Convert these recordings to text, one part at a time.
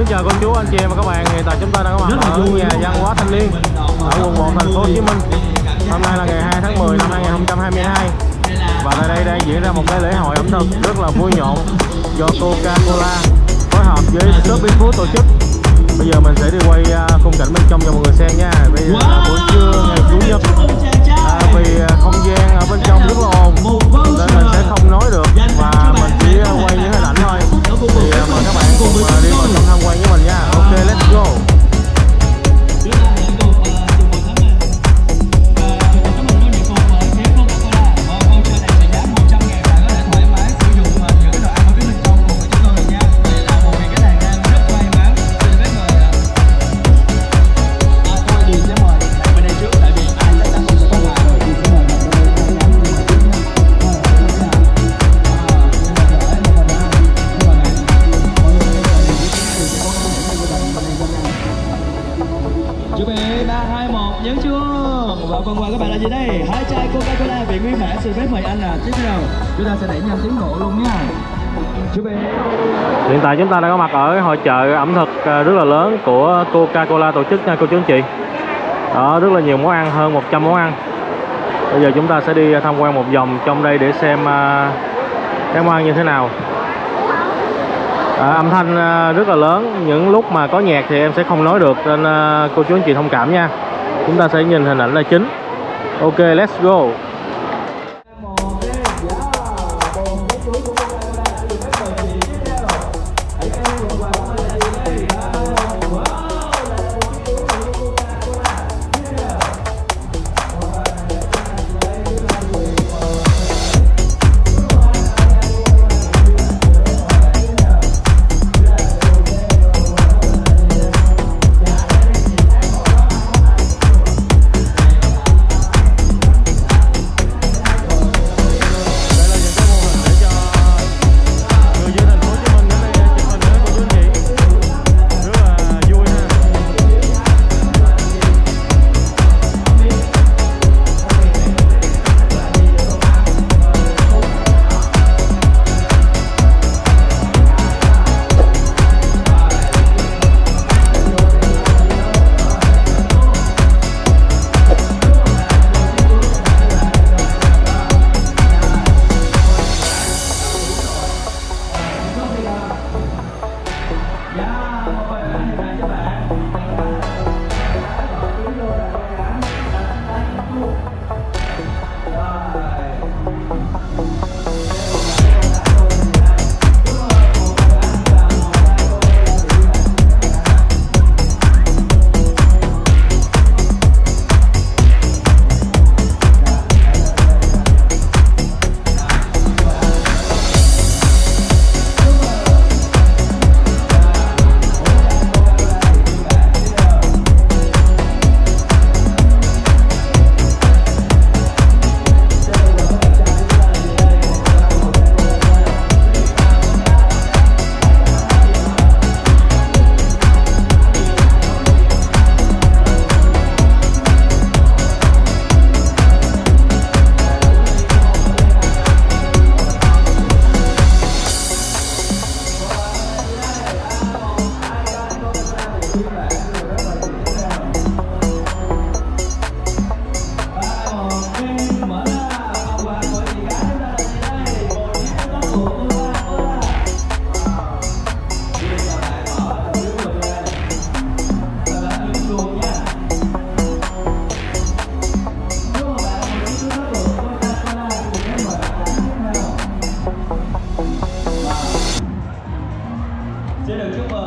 kính chào cô chú anh chị em và các bạn. Hiện tại chúng ta đang có mặt ở nhà văn hóa thanh niên ở quận 1 thành phố Hồ Chí Minh. Hôm nay là ngày 2 tháng 10 năm 2022 và tại đây đang diễn ra một cái lễ hội ẩm thực rất là vui nhộn do Coca-Cola phối hợp với shop Bin Food tổ chức. Bây giờ mình sẽ đi quay à, khung cảnh bên trong cho mọi người xem nha. Bây giờ là buổi trưa ngày chủ nhật. À, vì à, không gian ở bên trong rất là ồn nên mình sẽ không à, mời các bạn cùng đi vào trong tham quan với mình nha ok let's go tại chúng ta đang có mặt ở hội chợ ẩm thực à, rất là lớn của Coca-Cola tổ chức nha cô chú anh chị. Đó, rất là nhiều món ăn, hơn 100 món ăn. Bây giờ chúng ta sẽ đi tham quan một vòng trong đây để xem à, cái các món ăn như thế nào. À, âm thanh à, rất là lớn, những lúc mà có nhạc thì em sẽ không nói được nên cô chú anh chị thông cảm nha. Chúng ta sẽ nhìn hình ảnh là chính. Ok, let's go. Xin được chúc mừng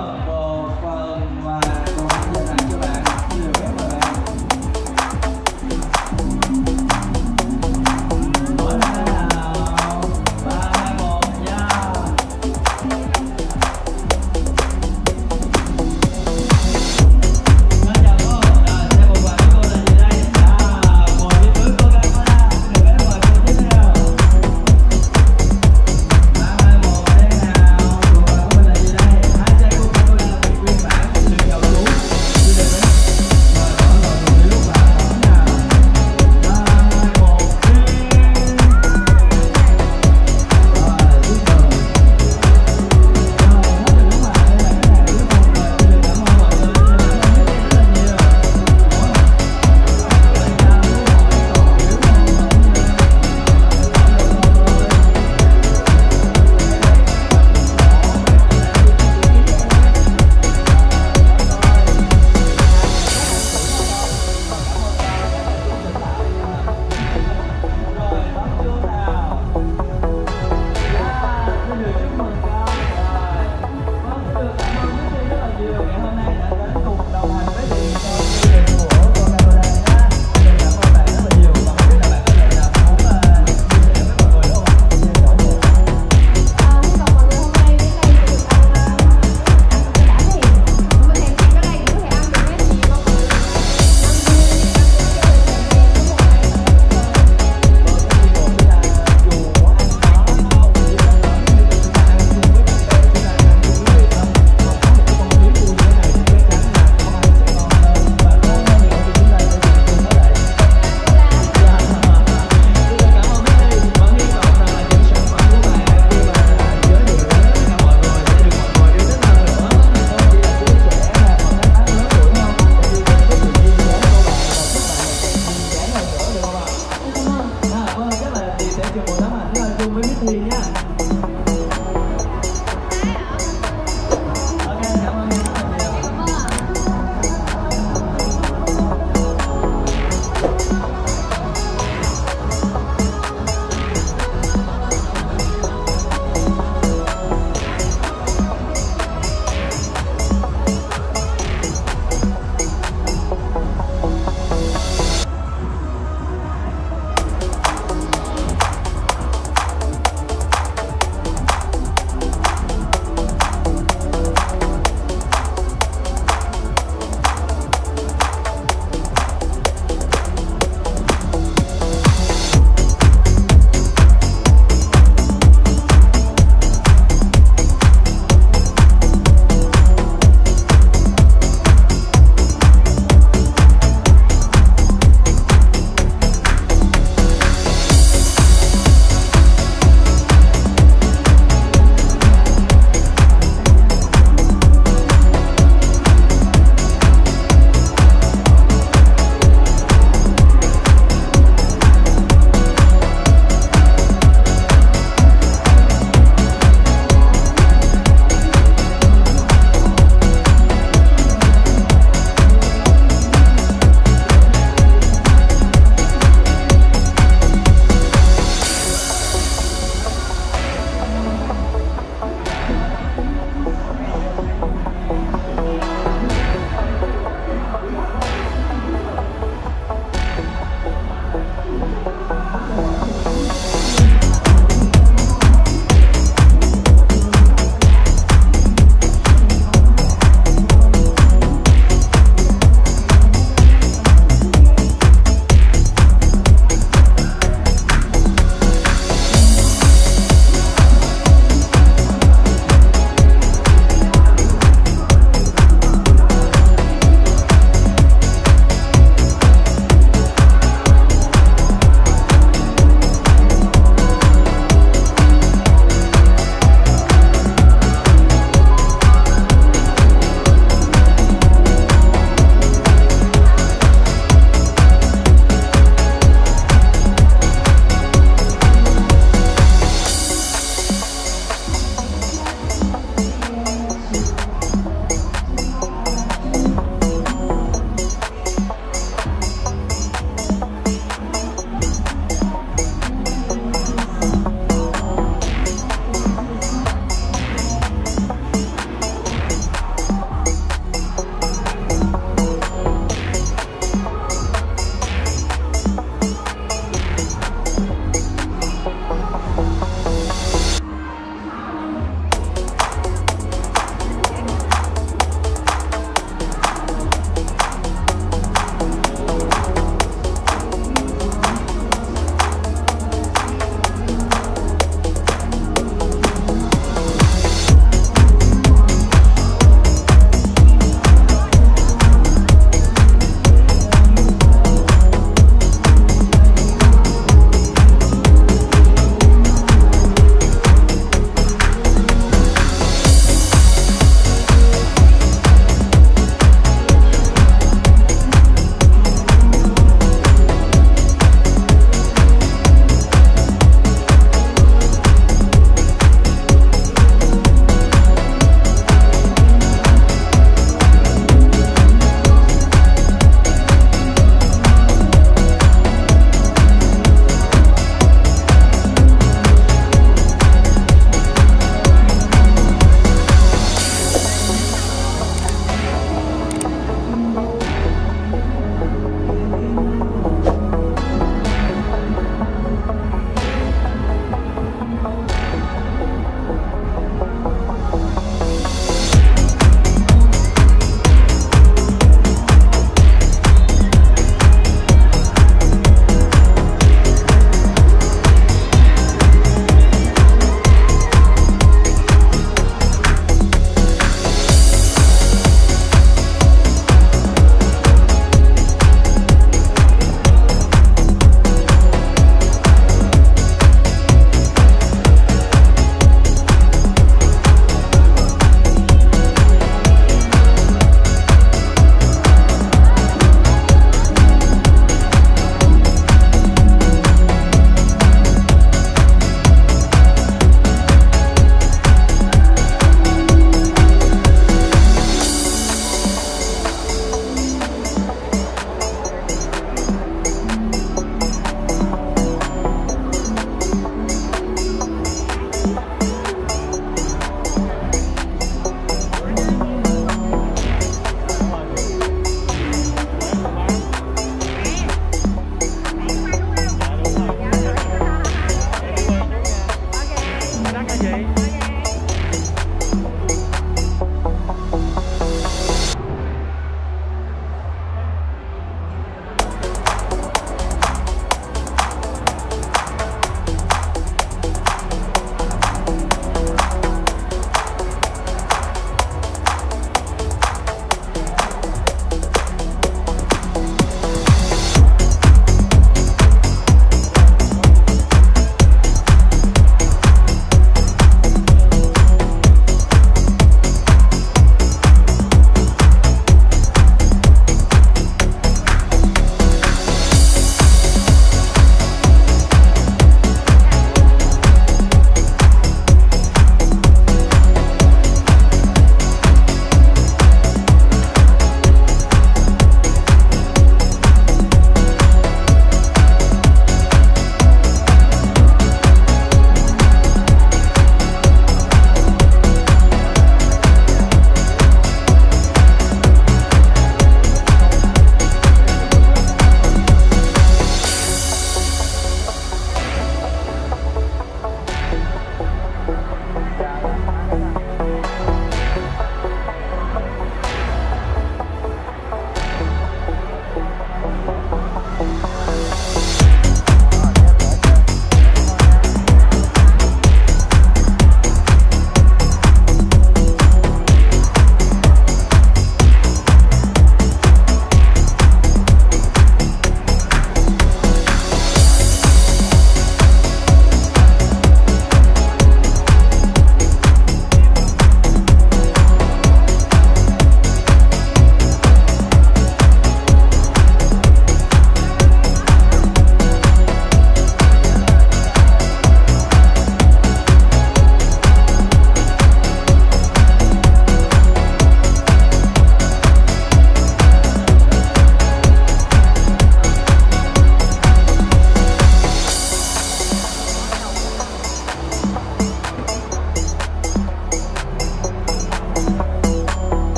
okay.